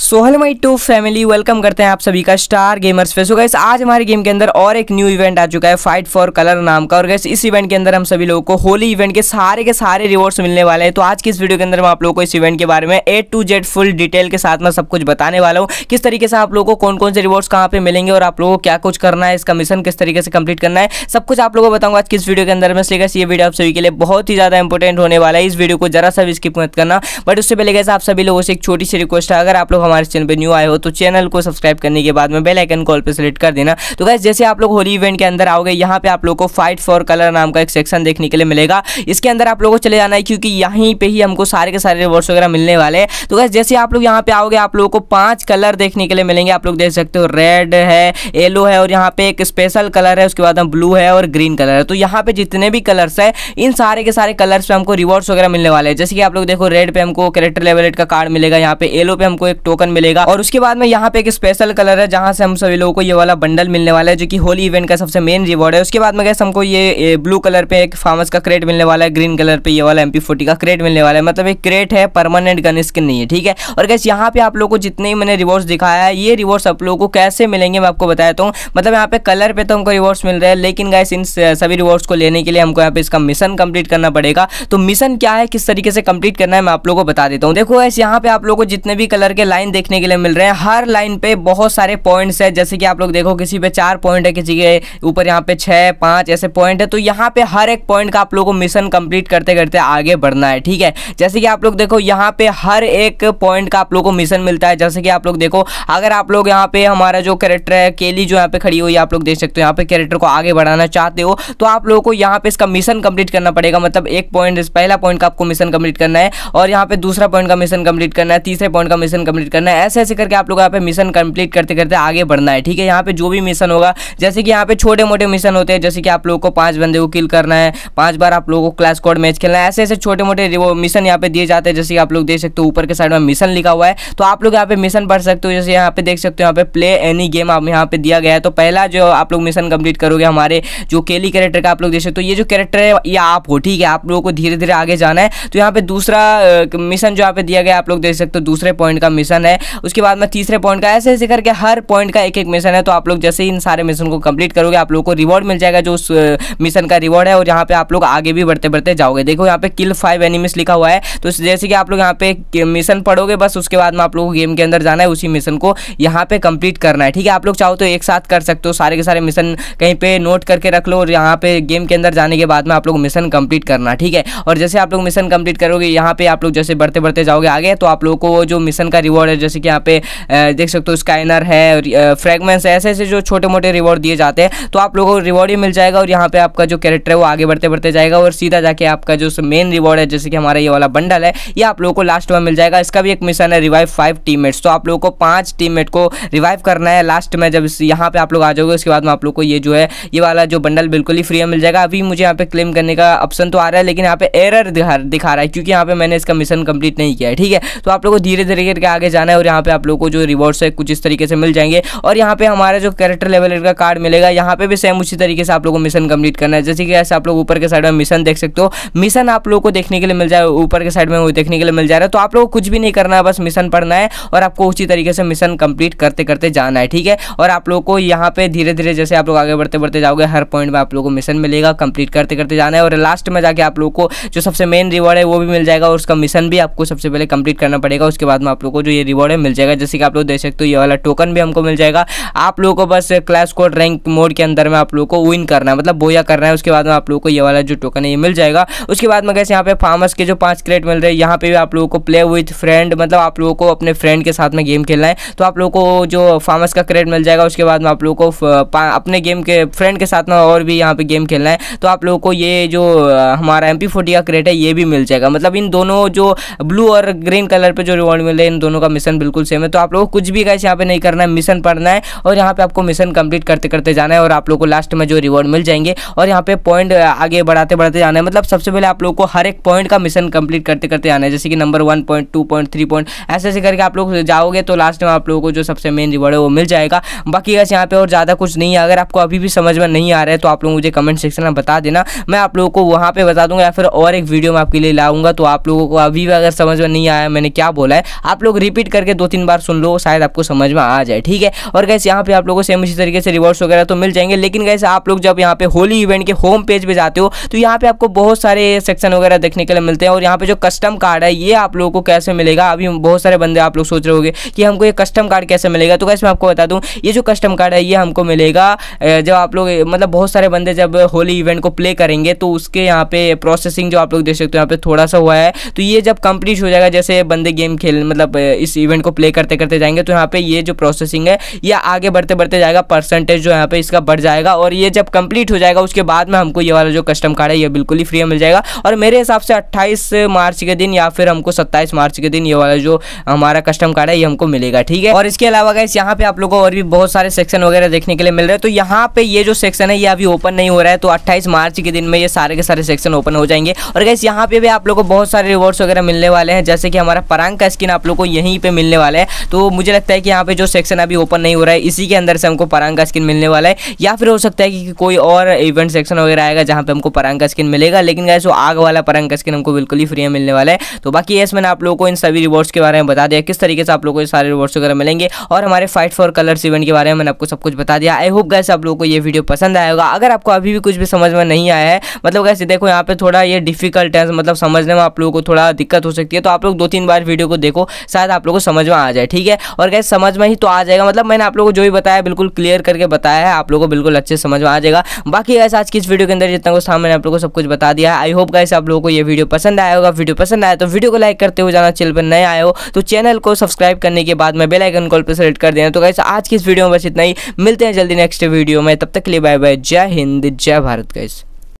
So my to family welcome करते हैं आप सभी का स्टार गेमर्स पे। सो गैस आज हमारे गेम के अंदर और एक न्यू इवेंट आ चुका है फाइट फॉर कलर नाम का। और गैस इस इवेंट के अंदर हम सभी लोगों को होली इवेंट के सारे के सारे रिवॉर्ड्स मिलने वाले हैं। तो आज की इस वीडियो के अंदर मैं आप लोगों को इस इवेंट के बारे में A to Z full detail के साथ मैं सब कुछ बताने वाला हूँ। किस तरीके से आप लोगों को कौन कौन से रिवॉर्ड्स कहाँ पे मिलेंगे और आप लोगों को क्या कुछ करना है, इसका मिशन किस तरीके से कंप्लीट करना है, सब कुछ आप लोगों को बताऊँगा आज की इस वीडियो के अंदर। में इसलिए ये वीडियो आप सभी के लिए बहुत ही ज़्यादा इंपॉर्टेंट होने वाला है। इस वीडियो को जरा सा भी स्किप मत करना। बट उससे पहले कैसे आप सभी लोगों से एक छोटी सी रिक्वेस्ट है। अगर आप लोग हमारे चैनल पर न्यू आए हो तो चैनल को सब्सक्राइब करने के बाद में बेल आइकन कॉल पे सिलेक्ट कर देना। तो गैस जैसे आप लोग होली इवेंट के अंदर आओगे, यहाँ पे आप लोग को फाइट फॉर कलर नाम का एक सेक्शन देखने के लिए मिलेगा। इसके अंदर आप लोग को चले जाना है क्योंकि यहीं पे ही हमको सारे के सारे रिवॉर्ड्स वगैरह मिलने वाले हैं। तो गैस जैसे आप लोग यहाँ पे आओगे, आप लोगों को पाँच कलर देखने के लिए मिलेंगे। आप लोग देख सकते हो रेड है येलो है और यहाँ पे एक स्पेशल कलर है, उसके बाद में ब्लू है और ग्रीन कलर है। तो यहाँ पे जितने भी कलर्स है, इन सारे के सारे कलर्स पे हमको रिवॉर्ड्स वगैरह मिलने वाले हैं। जैसे कि आप लोग देखो रेड पे हमको कैरेक्टर लेवल का कार्ड मिलेगा, यहाँ पे येलो पे हमको एक टोकन मिलेगा। और उसके बाद में यहाँ पे एक स्पेशल कलर है, जहाँ से हम सभी लोगों को ये वाला बंडल मिलने वाला है, जो कि होली इवेंट का सबसे मेन रिवॉर्ड है। उसके बाद में गैस हमको ये ब्लू कलर पे एक फार्मस का क्रेट मिलने वाला है ग्रीन कलर पे ये वाला एम का क्रेट मिलने वाला है। मतलब एक क्रेट है परमानेंट गन स्किन नहीं है, ठीक है? और गैस यहाँ पे आप लोग को जितने ही मैंने रिवॉर्ड्स दिखाया है, ये रिवॉर्ड्स आप लोगों को कैसे मिलेंगे मैं आपको बताया हूँ। मतलब यहाँ पे कलर पे तो हमको रिवॉर्ड्स मिल रहे हैं, लेकिन गैस इन सभी रिवॉर्ड्स को लेने के लिए हमको यहाँ पे इसका मिशन कंप्लीट करना पड़ेगा। तो मिशन क्या है, किस तरीके से कंप्लीट करना है, मैं आप लोगों को बता देता हूँ। देखो गैस यहाँ पे आप लोगों को जितने भी कलर के लाइन देखने के लिए मिल रहे हैं। हर लाइन पे बहुत सारे पॉइंट्स है। जैसे कि आप लोग देखो, किसी पे चार पॉइंट है, किसी के ऊपर यहाँ पे छः पाँच ऐसे पॉइंट है। तो यहाँ पे हर एक पॉइंट का आप लोग को मिशन कंप्लीट करते करते आगे बढ़ना है, ठीक है? जैसे कि आप लोग देखो, यहाँ पे हर एक पॉइंट का आप लोग को मिशन मिलता है। जैसे कि आप लोग देखो, अगर आप लोग यहाँ पे हमारा जो कैरेक्टर है केली जो यहाँ पे खड़ी हुई आप लोग देख सकते हो, यहाँ पे कैरेक्टर को आगे बढ़ाना चाहते हो तो आप लोगों को यहाँ पे इसका मिशन कंप्लीट करना पड़ेगा। मतलब एक पॉइंट पहला पॉइंट का आपको मिशन कंप्लीट करना है और यहाँ पे दूसरा पॉइंट का मिशन कंप्लीट करना है, तीसरे पॉइंट का मिशन कंप्लीट करना है ऐसे ऐसे करके आप लोग यहाँ पे मिशन कंप्लीट करते करते आगे बढ़ना है ठीक है यहाँ पे जो भी मिशन होगा जैसे कि यहाँ पे छोटे मोटे मिशन होते हैं जैसे कि आप लोगों को पाँच बंदे को किल करना है पाँच बार आप लोगों को क्लास कोड मैच खेलना है ऐसे ऐसे छोटे मोटे वो मिशन यहाँ पे दिए जाते हैं जैसे कि आप लोग देख सकते हो ऊपर के साइड में मिशन लिखा हुआ है तो आप लोग यहाँ पे मिशन पढ़ सकते हो जैसे यहाँ पे देख सकते हो यहाँ पे प्ले एनी गेम आप यहाँ पे दिया गया है तो पहला जो आप लोग मिशन कंप्लीट करोगे हमारे जो केली कैरेक्टर का आप लोग देख सकते हो ये जो कैरेक्टर है ये आप हो ठीक है आप लोगों को धीरे धीरे आगे जाना है तो यहाँ पे दूसरा मिशन जो यहाँ पे दिया गया आप लोग देख सकते हो दूसरे पॉइंट का मिशन है उसके बाद में तीसरे पॉइंट का ऐसे ऐसे करके हर पॉइंट का एक एक मिशन है तो आप लोग जैसे ही इन सारे मिशन को कंप्लीट करोगे, आप लोग को रिवॉर्ड मिल जाएगा, जो उस मिशन का रिवॉर्ड है और यहाँ पे आप लोग आगे भी बढ़ते बढ़ते जाओगे। देखो यहाँ पे किल फाइव एनिमिस लिखा हुआ है तो जैसे कि आप लोग यहाँ पे मिशन पढ़ोगे बस, उसके बाद में आप लोग गेम के अंदर जाना है, उसी मिशन को यहाँ पे कंप्लीट करना है। ठीक है, आप लोग चाहो तो एक साथ कर सकते हो, सारे के सारे मिशन कहीं पे नोट करके रख लो और यहाँ पे गेम के अंदर जाने के बाद में आप लोग मिशन कंप्लीट करना, ठीक है? और जैसे आप लोग मिशन कंप्लीट करोगे, यहाँ पे आप लोग जैसे बढ़ते बढ़ते जाओगे आगे तो आप लोग को जो मिशन का रिवॉर्ड है जैसे कि यहाँ पे देख सकते हो स्काइनर है फ्रेगमेंट्स ऐसे ऐसे जो छोटे मोटे रिवॉर्ड दिए जाते हैं तो आप लोगों को रिवॉर्ड ही मिल जाएगा और यहाँ पे आपका जो कैरेक्टर है वो आगे बढ़ते बढ़ते जाएगा और सीधा जाके आपका जो मेन रिवॉर्ड है, जैसे कि हमारा ये वाला बंडल है, ये आप लोगों को लास्ट में मिल जाएगा। इसका भी एक मिशन है रिवाइव फाइव टीम तो आप लोगों को पाँच टीम को रिवाइव करना है लास्ट में। जब यहाँ पे आप लोग आ जाओगे, उसके बाद में आप लोग को ये जो है, ये वाला जो बंडल बिल्कुल ही फ्री में मिल जाएगा। अभी मुझे यहाँ पे क्लेम करने का ऑप्शन तो आ रहा है, लेकिन यहाँ पे एरर दिखा रहा है, क्योंकि यहाँ पे मैंने इसका मिशन कंप्लीट नहीं किया है, ठीक है? तो आप लोग को धीरे धीरे करके आगे जाना है और यहाँ पे आप लोग को जो रिवॉर्ड्स है, कुछ इस तरीके से मिल जाएँगे। और यहाँ पे हमारा जो कैरेक्टर लेवल का कार्ड मिलेगा, यहाँ पे भी सेम उसी तरीके से आप लोगों को मिशन कंप्लीट करना है। जैसे कि ऐसे आप लोग ऊपर के साइड में मिशन देख सकते हो। मिशन आप लोगों को देखने के लिए मिल जाए, ऊपर के साइड में वो देखने के लिए मिल जा रहा है। तो आप लोग को कुछ भी नहीं करना है, बस मिशन पढ़ना है और आपको उसी तरीके से मिशन कंप्लीट करते करते जाना है, ठीक है? और आप लोग को यहाँ पे धीरे धीरे जैसे आप लोग आगे बढ़ते बढ़ते जाओगे, हर पॉइंट में आप लोग को मिशन मिलेगा कंप्लीट करते करते जाना है। और लास्ट में जाके आप लोग को जो सबसे मेन रिवॉर्ड है, वो भी मिल जाएगा और उसका मिशन भी आपको सबसे पहले कंप्लीट करना पड़ेगा। उसके बाद में आप लोग को जो ये रिवॉर्ड मिल जाएगा। जैसे कि आप लोग देख सकते हो, ये वाला टोकन भी हमको मिल जाएगा। आप लोग को बस क्लास कोड रैंक मोड के अंदर में आप लोग को विन करना है। मतलब बोया करना है, उसके बाद में आप लोग को ये वाला जो टोकन है, ये मिल जाएगा। उसके बाद में कैसे यहाँ पे फार्मर्स के जो पाँच क्रेट मिल रहे हैं, यहाँ पे भी आप लोगों को प्ले विथ फ्रेंड मतलब आप लोगों को अपने फ्रेंड के साथ में गेम खेलना है। तो आप लोगों को जो फार्मर्स का क्रेट मिल जाएगा, उसके बाद में आप लोगों को अपने गेम के फ्रेंड के साथ में और भी यहाँ पे गेम खेलना है। तो आप लोगों को ये जो हमारा एम का क्रेट है, ये भी मिल जाएगा। मतलब इन दोनों जो ब्लू और ग्रीन कलर पर जो रिवॉर्ड मिल रहे हैं, इन दोनों का मिशन बिल्कुल सेम है। तो आप लोगों को कुछ भी कैसे यहाँ पे नहीं करना है मिशन पढ़ना है और यहाँ पे आपको मिशन कंप्लीट करते करते जाना है और आप लोग को लास्ट में जो रिवॉर्ड मिल जाएँगे और यहाँ पे पॉइंट आगे बढ़ाते बढ़ाते जाना है। मतलब सबसे पहले आप लोग को हर एक पॉइंट का मिशन कंप्लीट करते करते आना है। जैसे कि number one point two point three point ऐसे ऐसे करके आप लोग जाओगे तो लास्ट में आप लोगों को जो सबसे मेन रिवॉर्ड है वो मिल जाएगा। बाकी अगर यहाँ पे और ज़्यादा कुछ नहीं है। अगर आपको अभी भी समझ में नहीं आ रहा है तो आप लोग मुझे कमेंट सेक्शन में बता देना। मैं आप लोगों को वहाँ पे बता दूँगा या फिर और एक वीडियो में आपके लिए लाऊँगा। तो आप लोगों को अभी भी अगर समझ में नहीं आया मैंने क्या बोला है, आप लोग रिपीट वेट करके दो तीन बार सुन लो, शायद आपको समझ में आ जाए, ठीक है? और गैस यहाँ पे आप लोगों से इसी तरीके से रिवॉर्ड्स वगैरह तो मिल जाएँगे, लेकिन गैस आप लोग जब यहाँ पे होली इवेंट के होम पेज पे जाते हो तो यहाँ पे आपको बहुत सारे सेक्शन वगैरह देखने के लिए मिलते हैं, और यहाँ पे जो कस्टम कार्ड है, ये आप लोगों को कैसे मिलेगा? अभी बहुत सारे बंदे आप लोग सोच रहे होंगे कि हमको ये कस्टम कार्ड कैसे मिलेगा? तो कैसे मैं आपको बता दूँ, ये जो कस्टम कार्ड है, ये हमको मिलेगा जब आप लोग मतलब बहुत सारे बंदे जब होली इवेंट को प्ले करेंगे तो उसके यहाँ पे प्रोसेसिंग जो आप लोग देख सकते हो, यहाँ पे थोड़ा सा हुआ है तो ये जब कंप्लीट हो जाएगा, जैसे बंदे गेम खेल मतलब इस इवेंट को प्ले करते करते जाएँगे तो यहाँ पे ये जो प्रोसेसिंग है, ये आगे बढ़ते बढ़ते जाएगा परसेंटेज जो यहाँ पे इसका बढ़ जाएगा और ये जब कंप्लीट हो जाएगा, उसके बाद में हमको ये वाला जो कस्टम कार्ड है, ये बिल्कुल ही फ्री मिल जाएगा। और मेरे हिसाब से अट्ठाईस मार्च के दिन या फिर हमको सत्ताईस मार्च के दिन ये वाला जो हमारा कस्टम कार्ड है, ये हमको मिलेगा, ठीक है? और इसके अलावा गैस यहाँ पे आप लोगों को और भी बहुत सारे सेक्शन वगैरह देखने के लिए मिल रहे हैं। तो यहाँ पे ये जो सेक्शन है, ये अभी ओपन नहीं हो रहा है तो अट्ठाईस मार्च के दिन में ये सारे के सारे सेक्शन ओपन हो जाएँगे। और गैस यहाँ पे भी आप लोग को बहुत सारे रिवॉर्ड्स वगैरह मिलने वाले हैं, जैसे कि हमारा परांग का स्किन आप लोग को यहीं पे मिलने वाला है। तो मुझे लगता है कि यहाँ पे जो सेक्शन अभी ओपन नहीं हो रहा है, इसी के अंदर से हमको परांग का स्किन मिलने वाला है। या फिर हो सकता है कि कोई और इवेंट सेक्शन वगैरह आएगा जहाँ पे हमको परांग का स्किन मिलेगा। लेकिन गैस वो आग वाला परांग का स्किन हमको बिल्कुल ही फ्री में मिलने वाला है। तो बाकी यस मैंने आप लोगों को इन सभी रिवॉर्ड्स के बारे में बता दिया। किस तरीके से आप लोगों को सारे रिवॉर्ड्स वगैरह मिलेंगे और हमारे फाइट फॉर कलर्स इवेंट के बारे में मैंने आपको सब कुछ बता दिया। आई होप गैस आप लोगों को ये वीडियो पसंद आएगा अगर आपको अभी भी कुछ भी समझ में नहीं आया है मतलब गैस देखो यहाँ पे थोड़ा ये डिफ़िकल्ट है मतलब समझने में आप लोगों को थोड़ा दिक्कत हो सकती है। तो आप लोग दो तीन बार वीडियो को देखो। शायद आप लोग समझ में आ जाए, ठीक है? और गैस समझ में ही तो आ जाएगा। मतलब मैंने आप लोगों को जो भी बताया बिल्कुल क्लियर करके बताया है। आप लोगों को बिल्कुल अच्छे समझ में आ जाएगा। बाकी गैस आज की इस वीडियो के अंदर जितना कुछ था, मैंने आप लोगों को सब कुछ बता दिया है। आई होप गैस आप लोगों को ये वीडियो पसंद आया होगा। वीडियो पसंद आया तो वीडियो को लाइक करते हुए जाना, चैनल पर नए आए हो तो चैनल को सब्सक्राइब करने के बाद में बेल आइकन कॉल पर सेलेक्ट कर देना। तो गैस आज की इस वीडियो में बस इतना ही। मिलते हैं जल्दी नेक्स्ट वीडियो में। तब तक के लिए बाय बाय जय हिंद, जय भारत गैस